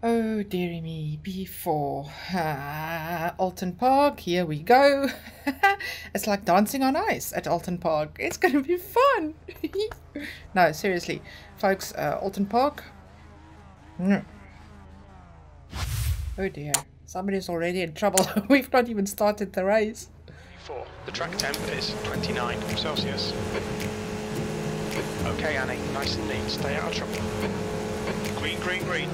Oh, dearie me, before uh, Oulton Park, here we go. it's like dancing on ice at Oulton Park. It's going to be fun. no, seriously, folks, uh, Oulton Park. Mm. Oh dear, somebody's already in trouble. We've not even started the race. Four. The track temp is 29 Celsius. Okay, Annie, nice and neat. Stay out of trouble. Green, green, green.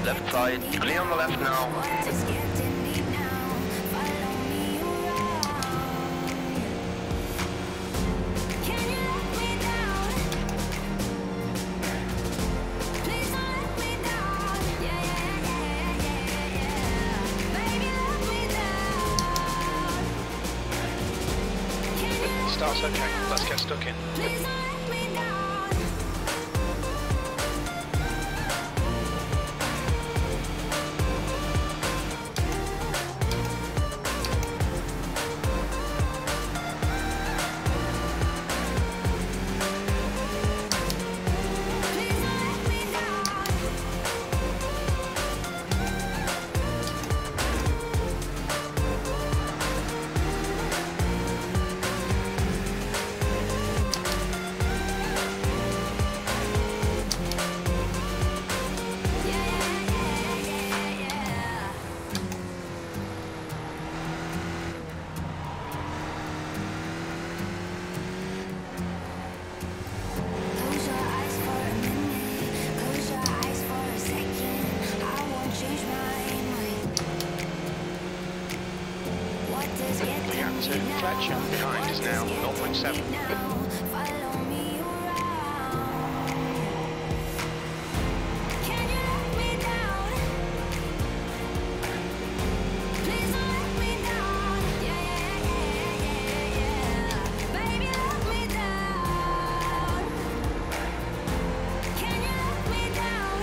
Yeah. Baby, let me down. Can you Start's okay. Let's get stuck in. Down?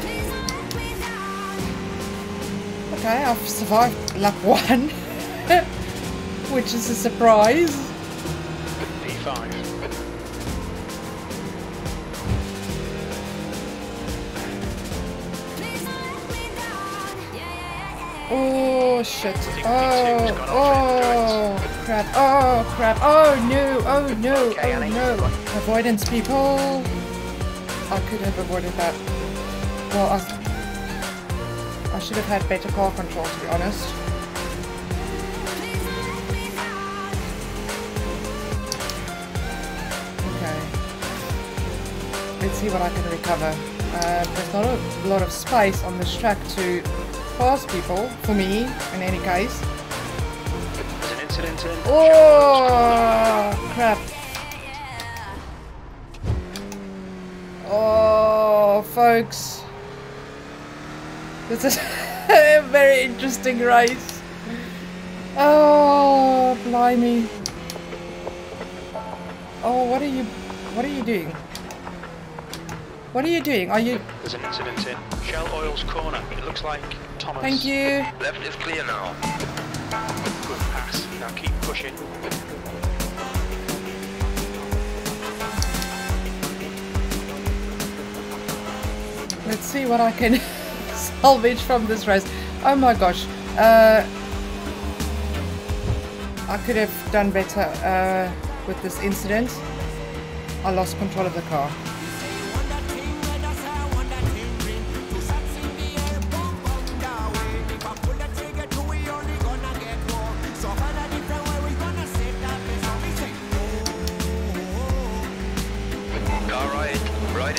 Please don't let me down. Okay, I've survived lap one, which is a surprise. P5. Please don't let me down. Yeah, yeah, yeah, yeah. Oh shit. Oh, oh crap. Oh crap. Oh no. Oh no. Oh no. Avoidance, people. I could have avoided that. Well, I, I should have had better car control, to be honest. See what I can recover. Uh, there's not a lot of space on this track to pass people, for me, in any case. Oh, crap. Oh, folks. This is a very interesting race. Oh, blimey. Oh, what are you, what are you doing? What are you doing? Are you, There's an incident in Shell Oil's corner. It looks like Thomas. thank you. Left is clear now. Good pass. Now keep pushing. Let's see what I can salvage from this race. Oh my gosh. Uh, I could have done better uh, with this incident. I lost control of the car. Car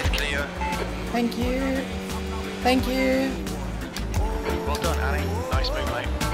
right is clear. Thank you. Thank you. Well done, Annie. Nice move, mate.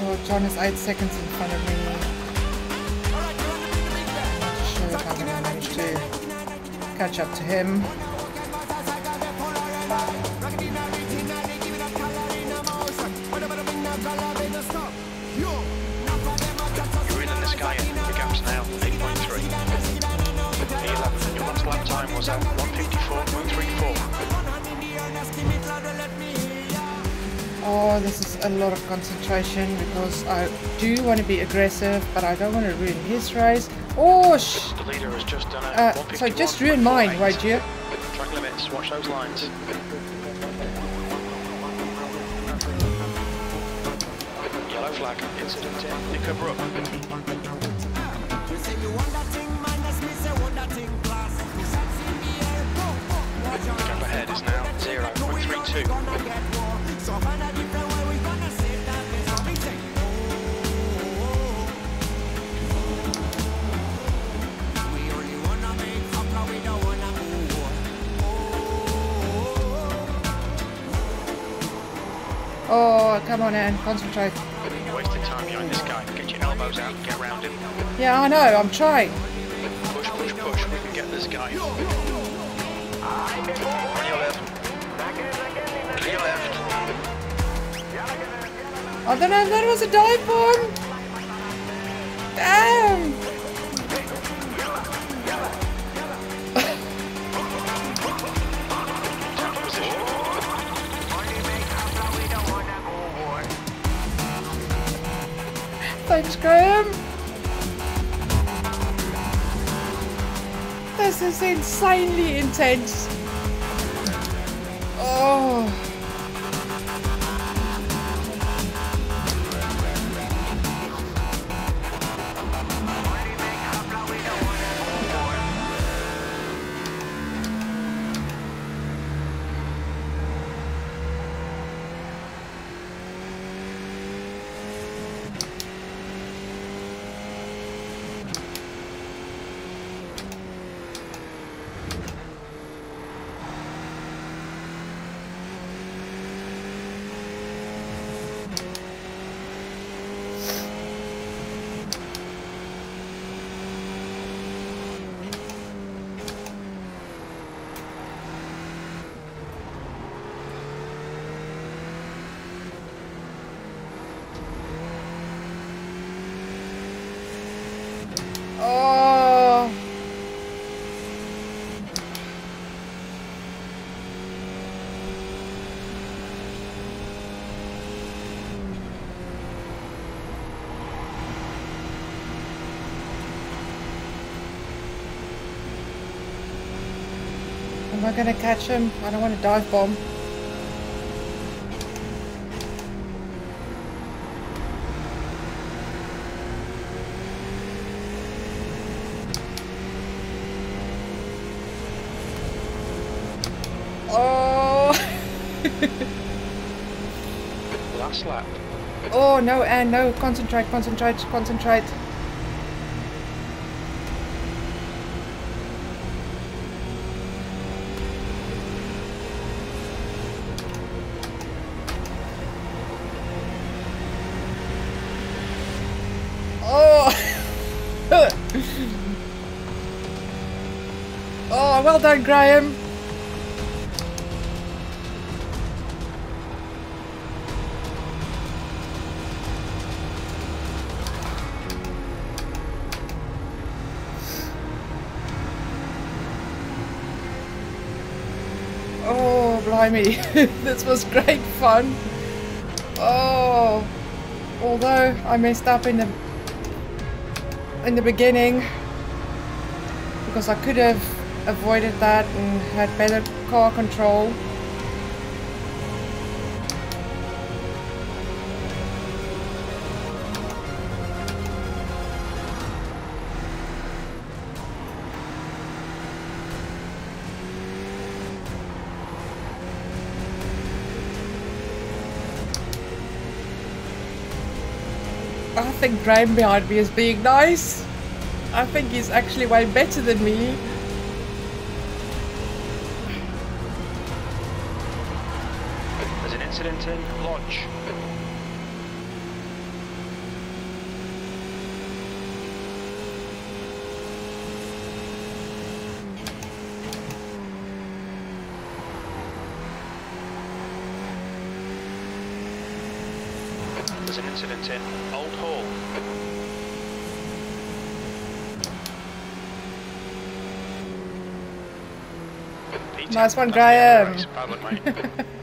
Oh, John is 8 seconds in front of me. I'm not sure if I'm going to manage to catch up to him. You're in this guy, the gap's now 8.3. Your last lap time was at Oh, this is a lot of concentration because I do want to be aggressive, but I don't want to ruin his race. Oh, sh! The leader has just done a Uh, so just ruin mine, 151.48. won't you? Track limits, watch those lines. Yellow flag, incident in Knickerbrook. Gap ahead is now 0.32. come on, Anne, concentrate. You're wasting time behind this guy. Get your elbows out, get around him. Yeah, I know, I'm trying. Push, push, push. We can get this guy. On your left. Clear left. I don't know if that was a dive bomb. Damn! Thanks, Graham. This is insanely intense. Oh. Am I gonna catch him? I don't want to dive bomb. Oh, oh. Last lap. oh no, and no, concentrate, concentrate, concentrate. Well done, Graham. Oh, blimey. this was great fun. Oh, although I messed up in the in the beginning because I could have avoided that and had better car control. I think Graham behind me is being nice. I think he's actually way better than me. Islington, launch. There's an incident in Old Hall. Nice one, Graham.